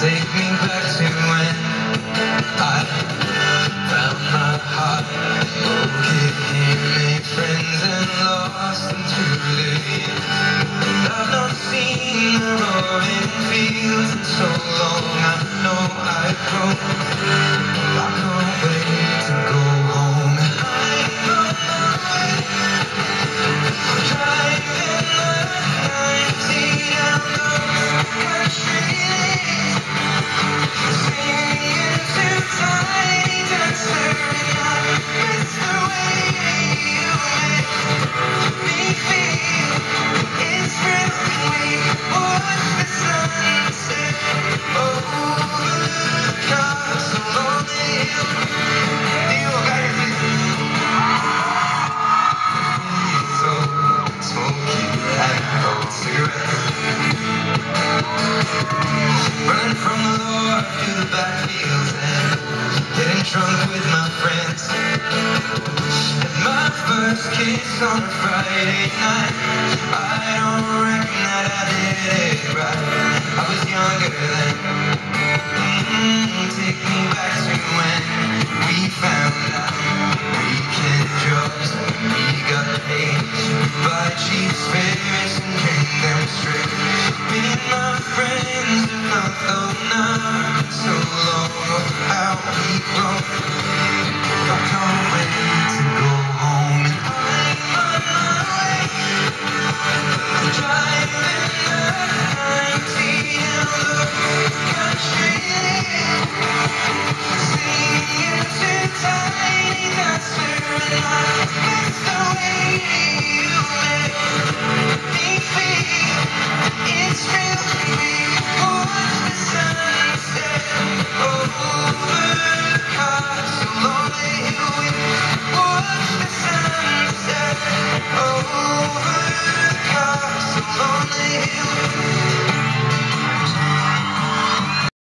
Take me back to when I found my heart. Oh, give me made friends and lost them to. I've not seen the roaring fields in so long. I know I've grown. drunk with my friends. And my first kiss on a Friday night. I don't reckon that I Música